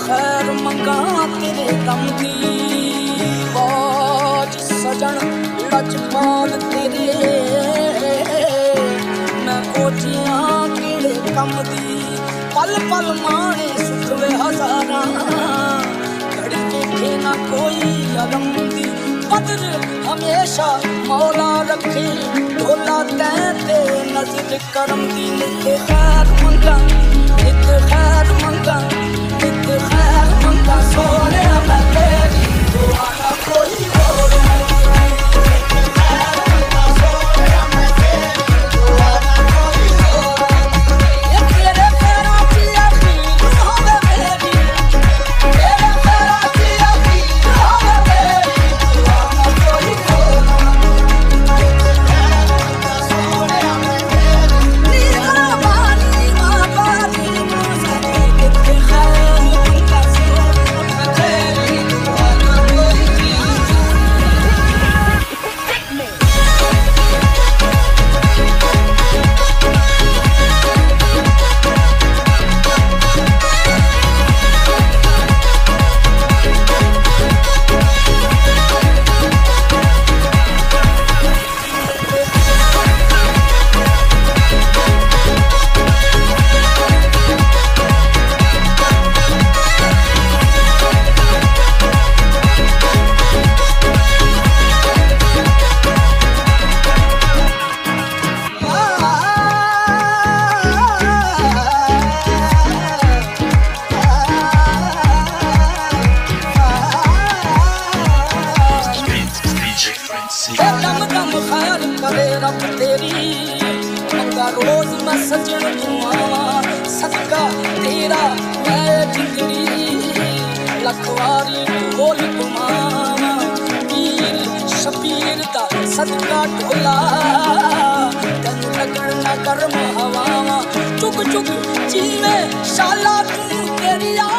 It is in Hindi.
खैर मंगा तेरे दम दी बाज सजन लजपाल तेरे मैं कोठियाँ केड़े कम दी, पल पल माने सुख वे हजारा घड़ी देखे ना कोई अलम दी। कदर हमेशा मौला रखे, ढोला तैते नज़र करम दी नित खैर मंगा दम दम खैर करे रब तेरी। रोज मैं सजन तेरा मैं जिंदड़ी लखवारी ना कर हवावा। चुग चुग जीवे शाला तू तेरी आ।